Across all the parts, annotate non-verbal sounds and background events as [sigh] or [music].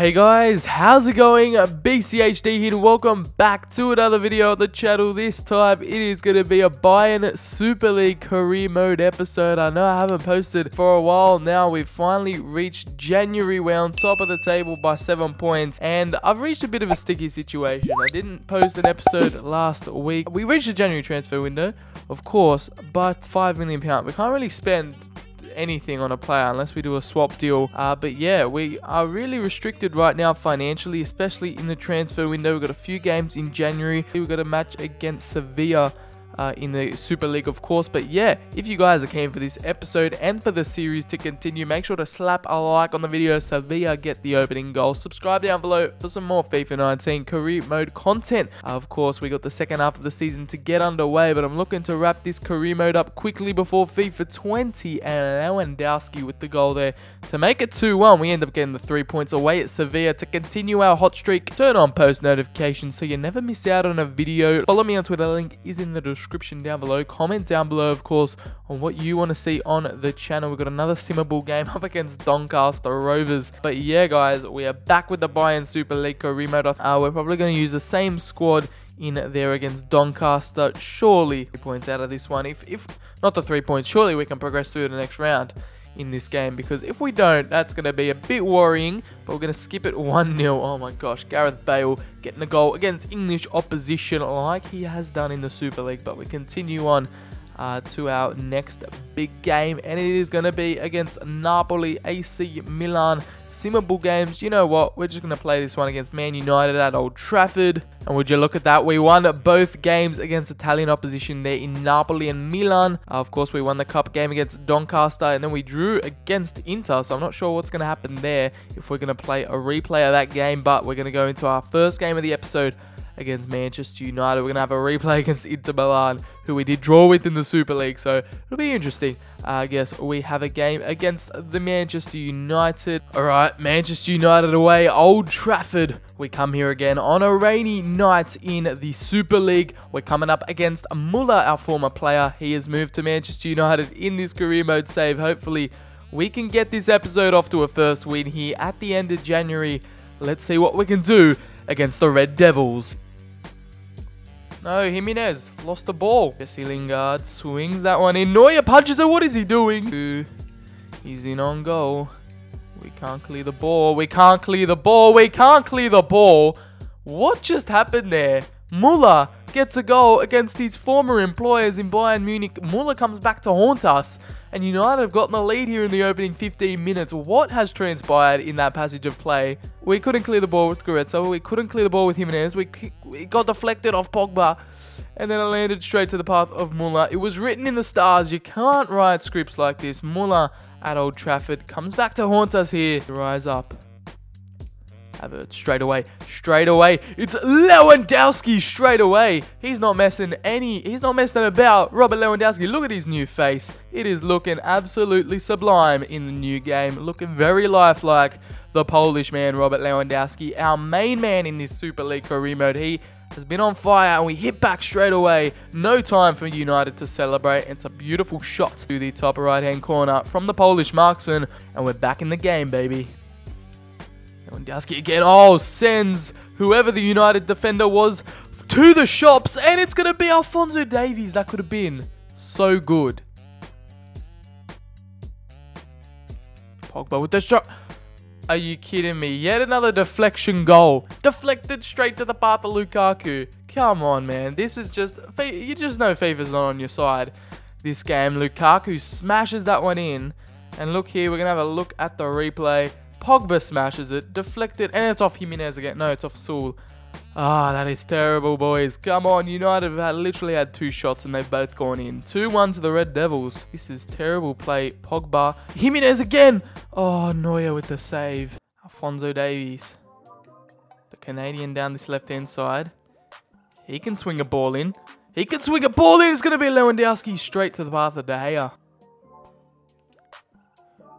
Hey guys, how's it going? BCHD here welcome back to another video on the channel. This time it is going to be a Bayern Super League career mode episode. I know I haven't posted for a while now. We've finally reached January. We're on top of the table by 7 points and I've reached a bit of a sticky situation. I didn't post an episode last week. We reached the January transfer window, of course, but 5 million pounds. We can't really spend anything on a player unless we do a swap deal. Uh, but yeah, we are really restricted right now financially, especially in the transfer window. We've got a few games in January. We've got a match against Sevilla uh, in the Super League, of course. But yeah, if you guys are keen for this episode and for the series to continue, make sure to slap a like on the video so Villa get the opening goal. Subscribe down below for some more FIFA 19 career mode content. Uh, of course, we got the second half of the season to get underway, but I'm looking to wrap this career mode up quickly before FIFA 20 and Lewandowski with the goal there to make it 2-1. We end up getting the three points away at Sevilla to continue our hot streak. Turn on post notifications so you never miss out on a video. Follow me on Twitter, link is in the description description down below. Comment down below, of course, on what you want to see on the channel. We've got another Simmable game [laughs] up against Doncaster Rovers. But yeah, guys, we are back with the Bayern Super League remote. Uh, we're probably going to use the same squad in there against Doncaster. Surely, three points out of this one. If, if not the three points, surely we can progress through the next round in this game because if we don't, that's going to be a bit worrying. But we're going to skip it [laughs] 1-0. Oh my gosh, Gareth Bale getting a goal against English opposition like he has done in the Super League. But we continue on uh, to our next big game and it is going to be against Napoli AC Milan Simmable games, you know what, we're just going to play this one against Man United at Old Trafford. And would you look at that, we won both games against Italian opposition there in Napoli and Milan. Uh, of course, we won the cup game against Doncaster and then we drew against Inter, so I'm not sure what's going to happen there if we're going to play a replay of that game, but we're going to go into our first game of the episode against Manchester United. We're going to have a replay against Inter Milan, who we did draw with in the Super League. So it'll be interesting. Uh, I guess we have a game against the Manchester United. All right, Manchester United away, Old Trafford. We come here again on a rainy night in the Super League. We're coming up against Muller, our former player. He has moved to Manchester United in this career mode save. Hopefully, we can get this episode off to a first win here at the end of January. Let's see what we can do against the Red Devils. No, Jimenez lost the ball. Jesse Lingard swings that one in. Neuer punches it. What is he doing? He's in on goal. We can't clear the ball. We can't clear the ball. We can't clear the ball. What just happened there? Muller gets a goal against his former employers in Bayern Munich. Muller comes back to haunt us and United have gotten the lead here in the opening 15 minutes. What has transpired in that passage of play? We couldn't clear the ball with Goretzka. We couldn't clear the ball with Jimenez. We, we got deflected off Pogba. And then it landed straight to the path of Muller. It was written in the stars. You can't write scripts like this. Muller at Old Trafford comes back to haunt us here. Rise up. Straight away, straight away. It's Lewandowski straight away. He's not messing any, he's not messing about. Robert Lewandowski, look at his new face. It is looking absolutely sublime in the new game. Looking very lifelike. The Polish man, Robert Lewandowski, our main man in this Super League career mode. He has been on fire and we hit back straight away. No time for United to celebrate. It's a beautiful shot to the top right hand corner from the Polish marksman and we're back in the game, baby. Lewandowski again. Oh, sends whoever the United defender was to the shops. And it's going to be Alphonso Davies. That could have been so good. Pogba with the shot. Are you kidding me? Yet another deflection goal. Deflected straight to the path of Lukaku. Come on, man. This is just... You just know FIFA's not on your side this game. Lukaku smashes that one in. And look here, we're going to have a look at the replay. Pogba smashes it, deflected, and it's off Jimenez again. No, it's off Saul. Ah, that is terrible, boys. Come on, United have literally had two shots and they've both gone in. 2-1 to the Red Devils. This is terrible play. Pogba. Jimenez again. Oh, Neuer with the save. Alfonso Davies. The Canadian down this left-hand side. He can swing a ball in. He can swing a ball in. It's going to be Lewandowski straight to the path of De Gea.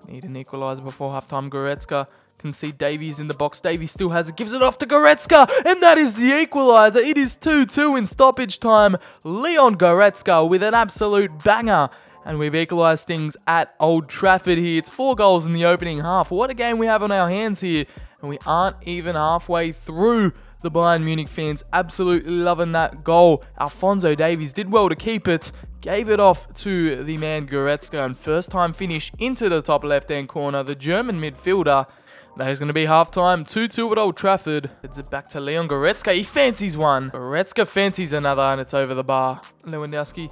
Need an equaliser before halftime. Goretzka can see Davies in the box. Davies still has it. Gives it off to Goretzka. And that is the equaliser. It is 2-2 in stoppage time. Leon Goretzka with an absolute banger. And we've equalised things at Old Trafford here. It's four goals in the opening half. What a game we have on our hands here. And we aren't even halfway through. The Bayern Munich fans absolutely loving that goal. Alfonso Davies did well to keep it. Gave it off to the man Goretzka and first time finish into the top left hand corner. The German midfielder that is going to be halftime. 2-2 at Old Trafford. It's it back to Leon Goretzka. He fancies one. Goretzka fancies another, and it's over the bar. Lewandowski.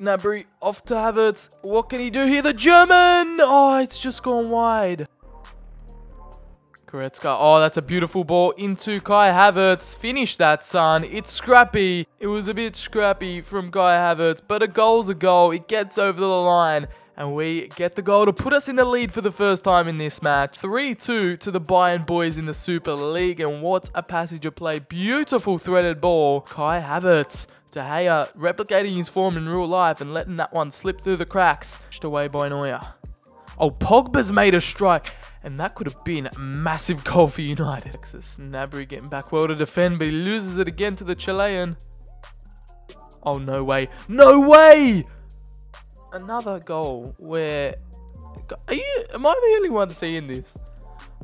Gnabry off to Havertz. What can he do here? The German! Oh, it's just gone wide. Goretzka. Oh, that's a beautiful ball into Kai Havertz. Finish that, son. It's scrappy. It was a bit scrappy from Kai Havertz, but a goal's a goal. It gets over the line. And we get the goal to put us in the lead for the first time in this match. 3-2 to the Bayern boys in the Super League. And what a passage of play. Beautiful threaded ball. Kai Havertz. De Gea replicating his form in real life and letting that one slip through the cracks. Just away by Neuer. Oh, Pogba's made a strike. And that could have been a massive goal for United. Alexis Gnabry getting back well to defend, but he loses it again to the Chilean. Oh, no way. No way! Another goal where... Are you, am I the only one seeing this?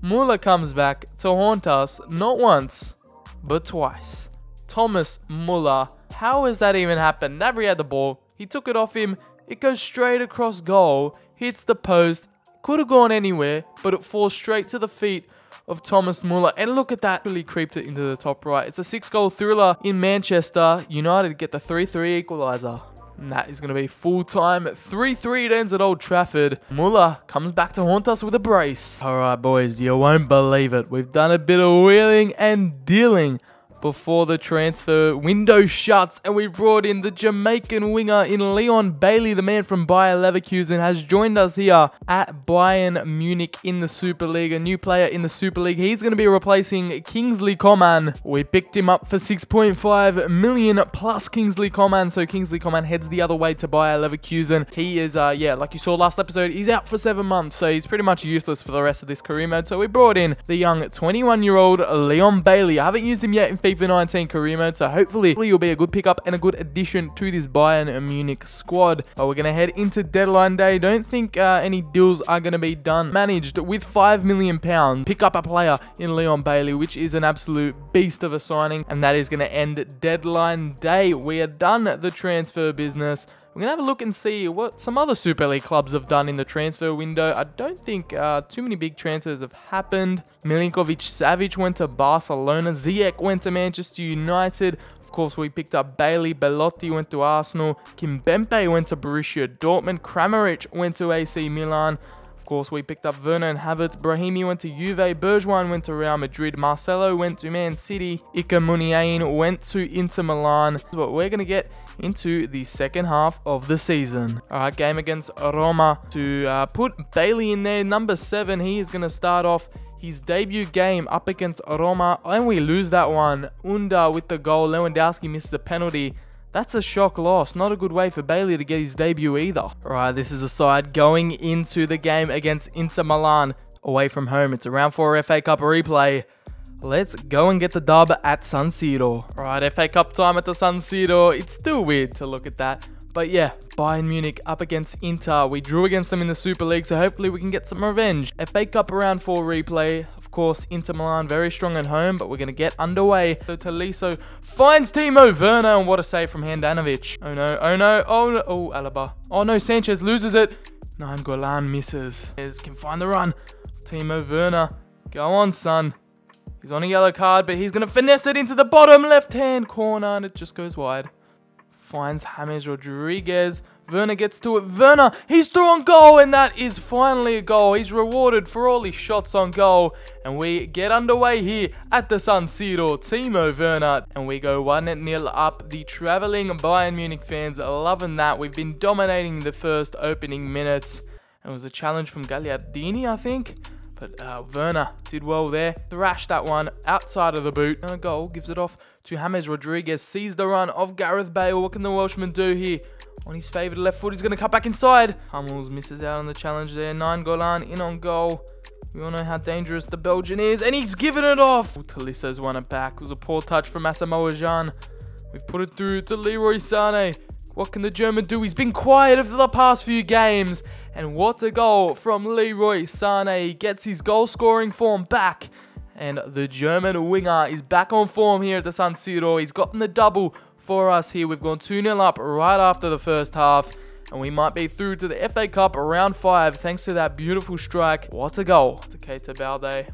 Muller comes back to haunt us, not once, but twice. Thomas Muller. How has that even happened? Gnabry had the ball. He took it off him. It goes straight across goal. Hits the post. Could have gone anywhere, but it falls straight to the feet of Thomas Muller. And look at that, really creeped it into the top right. It's a six-goal thriller in Manchester. United get the 3-3 equaliser. And that is going to be full-time. 3-3 it ends at Old Trafford. Muller comes back to haunt us with a brace. Alright boys, you won't believe it. We've done a bit of wheeling and dealing before the transfer window shuts and we brought in the Jamaican winger in Leon Bailey, the man from Bayer Leverkusen, has joined us here at Bayern Munich in the Super League, a new player in the Super League. He's going to be replacing Kingsley Coman. We picked him up for 6.5 million plus Kingsley Coman, so Kingsley Coman heads the other way to Bayer Leverkusen. He is, uh, yeah, like you saw last episode, he's out for seven months, so he's pretty much useless for the rest of this career mode. So we brought in the young 21-year-old Leon Bailey. I haven't used him yet in FIFA 19 career mode, so hopefully he'll be a good pickup and a good addition to this Bayern Munich squad. But we're going to head into deadline day. Don't think uh, any deals are going to be done. Managed with £5 million. Pick up a player in Leon Bailey, which is an absolute beast of a signing, and that is going to end deadline day. We are done the transfer business. We're going to have a look and see what some other Super League clubs have done in the transfer window. I don't think uh, too many big transfers have happened. Milinkovic Savic went to Barcelona. Ziyech went to Manchester United. Of course, we picked up Bailey. Belotti went to Arsenal. Kimpembe went to Borussia Dortmund. Kramaric went to AC Milan Of course, we picked up Werner and Havertz. Brahimi went to Juve. Bergwijn went to Real Madrid. Marcelo went to Man City. Iker Muniain went to Inter Milan. What we're going to get into the second half of the season. Alright, game against Roma to uh, put Bailey in there. Number seven, he is going to start off his debut game up against Roma, and we lose that one. Ünder with the goal. Lewandowski misses the penalty. That's a shock loss. Not a good way for Bailey to get his debut either. Alright, this is the side going into the game against Inter Milan away from home. It's a round 4 FA Cup replay. Let's go and get the dub at San Siro. Right, FA Cup time at the San Siro. It's still weird to look at that. But yeah, Bayern Munich up against Inter. We drew against them in the Super League, so hopefully we can get some revenge. FA Cup round 4 replay. Of course, Inter Milan very strong at home, but we're going to get underway. So Tolisso finds Timo Werner, and what a save from Handanovic. Oh no, oh no, oh no, oh Alaba. Oh no, Sanchez loses it. Nainggolan misses. Can find the run. Timo Werner, go on son. He's on a yellow card, but he's going to finesse it into the bottom left-hand corner, and it just goes wide. Finds James Rodriguez. Werner gets to it. Werner, he's through on goal, and that is finally a goal. He's rewarded for all his shots on goal, and we get underway here at the San Siro. Timo Werner, and we go 1-0 up. The travelling Bayern Munich fans are loving that. We've been dominating the first opening minutes. It was a challenge from Gagliardini, I think. But uh, Werner did well there. Thrashed that one outside of the boot. And a goal gives it off to James Rodriguez. Sees the run of Gareth Bale. What can the Welshman do here? On his favoured left foot, he's going to cut back inside. Hummels misses out on the challenge there. Nainggolan in on goal. We all know how dangerous the Belgian is. And he's given it off. Tolisso's won it back. It was a poor touch from Asamoah Gyan. We've put it through to Leroy Sané. What can the German do? He's been quiet over the past few games. And what a goal from Leroy Sané. He gets his goal scoring form back. And the German winger is back on form here at the San Siro. He's gotten the double for us here. We've gone 2-0 up right after the first half. And we might be through to the FA Cup round 5 thanks to that beautiful strike. What a goal to Keita Balde.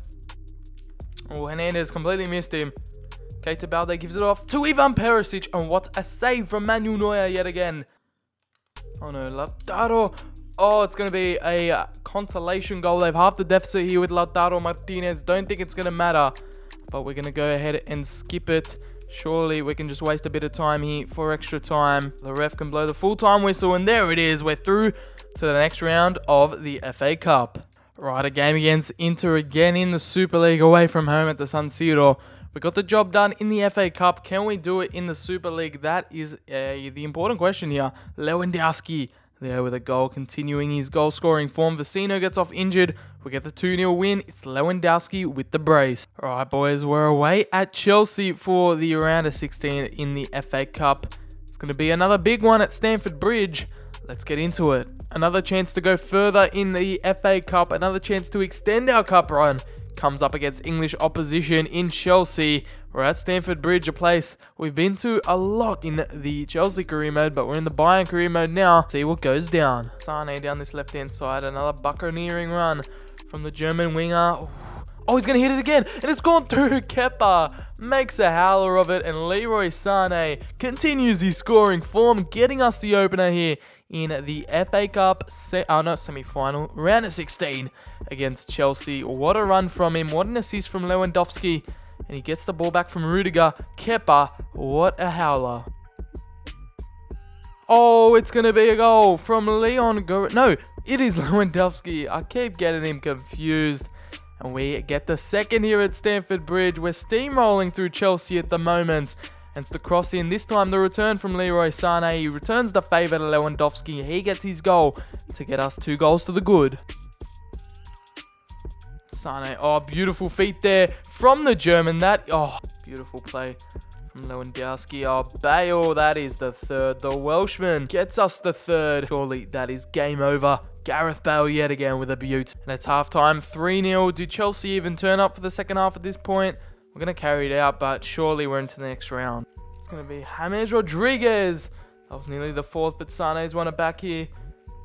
Oh, Hernandez completely missed him. Keita Balde gives it off to Ivan Perisic. And what a save from Manuel Neuer yet again. Oh no, Lautaro. Oh, it's going to be a uh, consolation goal. They've half the deficit here with Lautaro Martinez. Don't think it's going to matter. But we're going to go ahead and skip it. Surely we can just waste a bit of time here for extra time. The ref can blow the full-time whistle. And there it is. We're through to the next round of the FA Cup. Right, a game against Inter again in the Super League away from home at the San Siro. We got the job done in the FA Cup. Can we do it in the Super League? That is uh, the important question here. Lewandowski there with a goal, continuing his goal scoring form. Vecino gets off injured. We get the 2 0 win. It's Lewandowski with the brace. All right, boys, we're away at Chelsea for the round of 16 in the FA Cup. It's going to be another big one at Stamford Bridge. Let's get into it. Another chance to go further in the FA Cup, another chance to extend our cup run. Comes up against English opposition in Chelsea. We're at Stamford Bridge, a place we've been to a lot in the Chelsea career mode, but we're in the Bayern career mode now. See what goes down. Sane down this left-hand side, another buccaneering run from the German winger. Oh, he's going to hit it again. And it's gone through. [laughs] Kepa makes a howler of it. And Leroy Sane continues his scoring form, getting us the opener here in the FA Cup, se oh, not semi-final, round of 16 against Chelsea. What a run from him. What an assist from Lewandowski. And he gets the ball back from Rudiger. Kepa, what a howler. Oh, it's going to be a goal from Leon No, it is [laughs] Lewandowski. I keep getting him confused. And we get the second here at Stamford Bridge. We're steamrolling through Chelsea at the moment. Hence the cross in. This time the return from Leroy Sane. He returns the favour to Lewandowski. He gets his goal to get us two goals to the good. Sane. Oh, beautiful feet there from the German. That, oh, beautiful play from Lewandowski. Oh, Bale, that is the third. The Welshman gets us the third. Surely that is game over. Gareth Bale yet again with a beaut. And it's halftime 3-0. Do Chelsea even turn up for the second half at this point? We're going to carry it out, but surely we're into the next round. It's going to be James Rodriguez. That was nearly the fourth, but Sane's won it back here.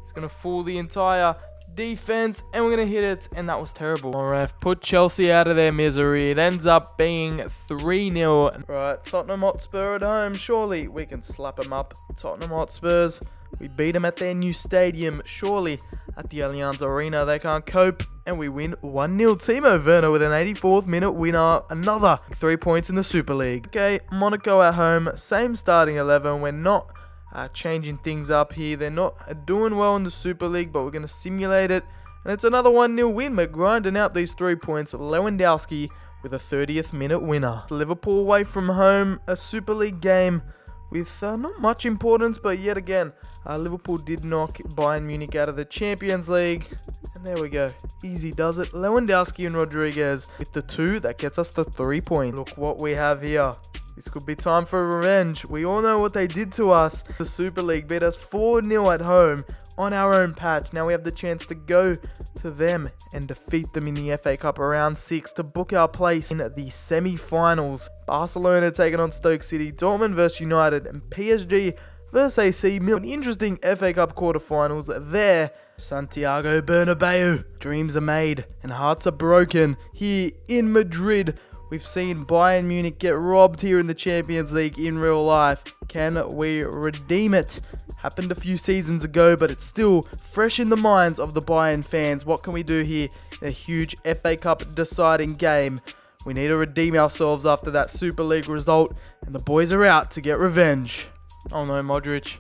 He's going to fool the entire defense, and we're going to hit it, and that was terrible. All right, put Chelsea out of their misery. It ends up being 3-0. Right, Tottenham Hotspur at home. Surely we can slap them up. Tottenham Hotspurs. We beat them at their new stadium. Surely at the Allianz Arena they can't cope. And we win 1-0. Timo Werner with an 84th minute winner. Another three points in the Super League. Okay, Monaco at home. Same starting 11. We're not uh, changing things up here. They're not doing well in the Super League, but we're going to simulate it. And it's another 1-0 win. We're grinding out these three points. Lewandowski with a 30th minute winner. Liverpool away from home. A Super League game with uh, not much importance, but yet again, uh, Liverpool did knock Bayern Munich out of the Champions League. And there we go. Easy does it. Lewandowski and Rodriguez with the two. That gets us the three point. Look what we have here. This could be time for revenge. We all know what they did to us. The Super League beat us 4-0 at home on our own patch. Now we have the chance to go to them and defeat them in the FA Cup around 6 to book our place in the semi-finals. Barcelona taking on Stoke City, Dortmund versus United, and PSG versus AC Milan. Interesting FA Cup quarterfinals there. Santiago Bernabeu. Dreams are made and hearts are broken here in Madrid We've seen Bayern Munich get robbed here in the Champions League in real life. Can we redeem it? Happened a few seasons ago, but it's still fresh in the minds of the Bayern fans. What can we do here in a huge FA Cup deciding game? We need to redeem ourselves after that Super League result, and the boys are out to get revenge. Oh no, Modric.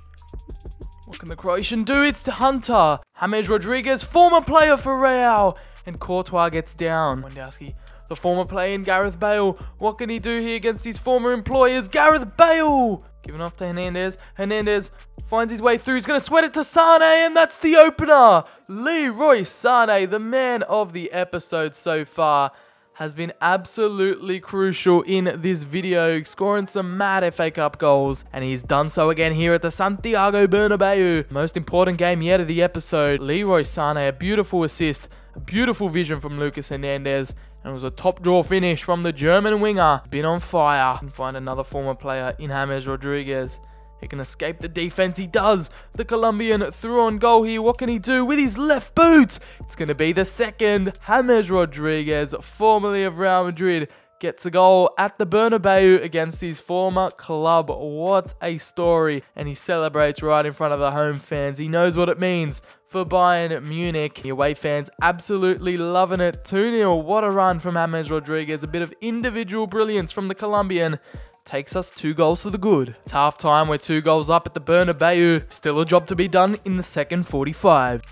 What can the Croatian do? It's the Hunter. James Rodriguez, former player for Real. And Courtois gets down. Lewandowski the former player in Gareth Bale. What can he do here against his former employers? Gareth Bale! Giving off to Hernandez. Hernandez finds his way through. He's going to sweat it to Sane, and that's the opener. Leroy Sane, the man of the episode so far has been absolutely crucial in this video, scoring some mad FA Cup goals, and he's done so again here at the Santiago Bernabeu. Most important game yet of the episode, Leroy Sane, a beautiful assist, a beautiful vision from Lucas Hernandez, And it was a top draw finish from the German winger. Been on fire. And find another former player in James Rodriguez. He can escape the defense. He does. The Colombian through on goal here. What can he do with his left boot? It's going to be the second. James Rodriguez, formerly of Real Madrid, gets a goal at the Bernabeu against his former club. What a story. And he celebrates right in front of the home fans. He knows what it means for Bayern Munich. The away fans absolutely loving it. 2-0. What a run from James Rodriguez. A bit of individual brilliance from the Colombian takes us two goals to the good. It's half time, we're two goals up at the Bernabeu. Still a job to be done in the second 45.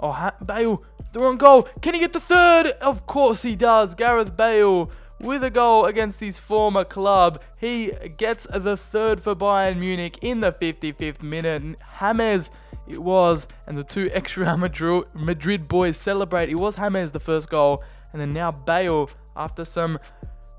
Oh, Bale through on goal. Can he get the third? Of course he does. Gareth Bale with a goal against his former club. He gets the third for Bayern Munich in the 55th minute. James it was, and the two extra Madrid boys celebrate. It was James the first goal, and then now Bale after some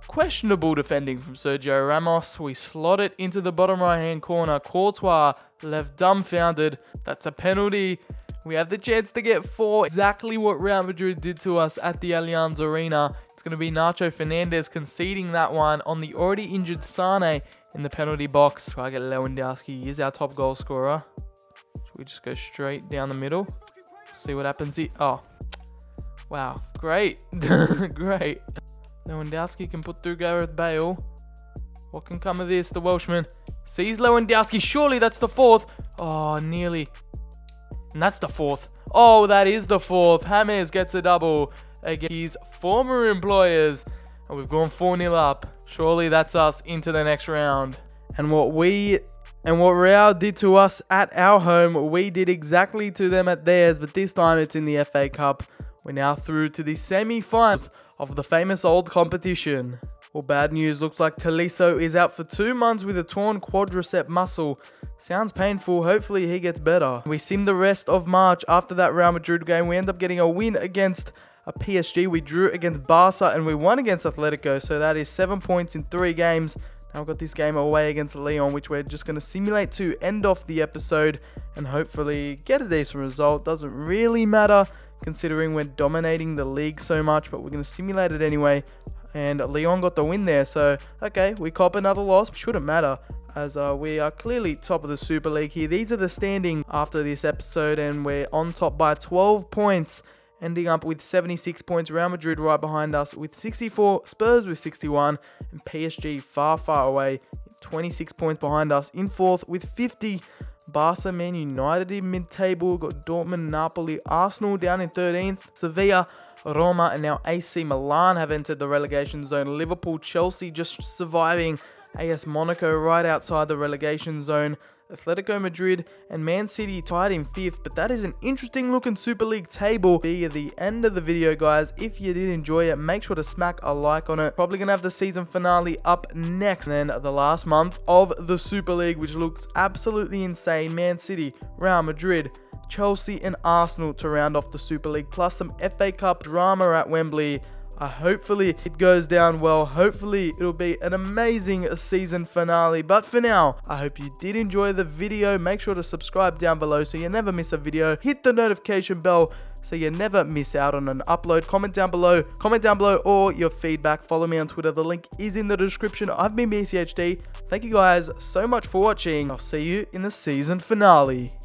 questionable defending from Sergio Ramos. We slot it into the bottom right hand corner. Courtois left dumbfounded. That's a penalty. We have the chance to get four. Exactly what Real Madrid did to us at the Allianz Arena. It's going to be Nacho Fernandez conceding that one on the already injured Sane in the penalty box. Try get Lewandowski. He is our top goal scorer. Should we just go straight down the middle? See what happens here. Oh, wow. Great. [laughs] Great. Lewandowski can put through Gareth Bale. What can come of this? The Welshman sees Lewandowski. Surely that's the fourth. Oh, nearly. And that's the fourth. Oh, that is the fourth. James gets a double against his former employers. And we've gone 4-0 up. Surely that's us into the next round. And what we and what Real did to us at our home, we did exactly to them at theirs, but this time it's in the FA Cup. We're now through to the semi-finals of the famous old competition. Well, bad news looks like Tolisso is out for two months with a torn quadricep muscle. Sounds painful, hopefully he gets better. We sim the rest of March after that Real Madrid game. We end up getting a win against a PSG. We drew against Barca and we won against Atletico. So that is seven points in three games. Now we've got this game away against Lyon, which we're just going to simulate to end off the episode and hopefully get a decent result. Doesn't really matter considering we're dominating the league so much, but we're going to simulate it anyway. And Lyon got the win there, so okay, we cop another loss. Shouldn't matter as uh, we are clearly top of the Super League here. These are the standing after this episode, and we're on top by 12 points, ending up with 76 points. Real Madrid right behind us with 64, Spurs with 61, and PSG far, far away, 26 points behind us in fourth with 50. Barca, Man United in mid-table, got Dortmund, Napoli, Arsenal down in 13th, Sevilla, Roma, and now AC Milan have entered the relegation zone. Liverpool, Chelsea just surviving. AS Monaco right outside the relegation zone. Atletico Madrid and Man City tied in fifth, but that is an interesting looking Super League table. Be at the end of the video, guys. If you did enjoy it, make sure to smack a like on it. Probably gonna have the season finale up next. And then the last month of the Super League, which looks absolutely insane. Man City, Real Madrid, Chelsea and Arsenal to round off the Super League, plus some FA Cup drama at Wembley. Uh, hopefully it goes down well. Hopefully it'll be an amazing season finale. But for now, I hope you did enjoy the video. Make sure to subscribe down below so you never miss a video. Hit the notification bell so you never miss out on an upload. Comment down below, comment down below or your feedback. Follow me on Twitter. The link is in the description. I've been BCHD. Thank you guys so much for watching. I'll see you in the season finale.